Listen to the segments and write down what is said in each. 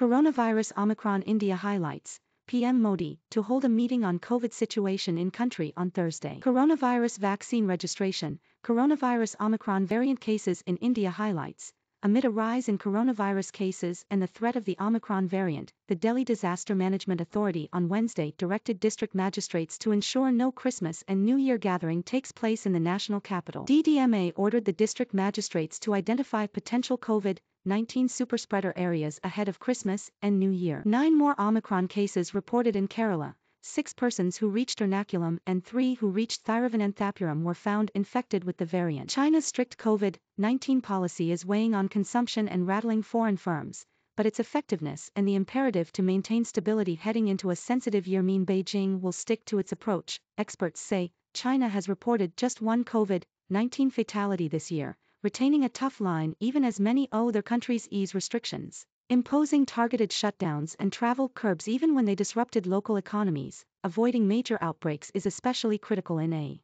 Coronavirus Omicron India highlights. PM Modi, to hold a meeting on COVID situation in country on Thursday. Coronavirus vaccine registration, coronavirus Omicron variant cases in India highlights. Amid a rise in coronavirus cases and the threat of the Omicron variant, the Delhi Disaster Management Authority on Wednesday directed district magistrates to ensure no Christmas and New Year gathering takes place in the national capital. DDMA ordered the district magistrates to identify potential COVID 19 superspreader areas ahead of Christmas and New Year. Nine more Omicron cases reported in Kerala. Six persons who reached Ernakulam and three who reached Thiruvananthapuram were found infected with the variant. China's strict COVID 19 policy is weighing on consumption and rattling foreign firms, but its effectiveness and the imperative to maintain stability heading into a sensitive year mean Beijing will stick to its approach. Experts say China has reported just one COVID 19 fatality this year, retaining a tough line even as many owe their countries ease restrictions, imposing targeted shutdowns and travel curbs even when they disrupted local economies, avoiding major outbreaks is especially critical in a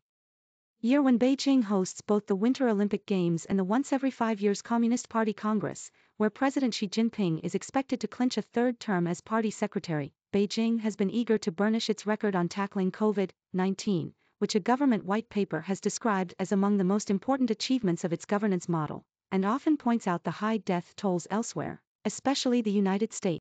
year when Beijing hosts both the Winter Olympic Games and the once every five years Communist Party Congress, where President Xi Jinping is expected to clinch a third term as party secretary, Beijing has been eager to burnish its record on tackling COVID 19, which a government white paper has described as among the most important achievements of its governance model, and often points out the high death tolls elsewhere, especially the United States.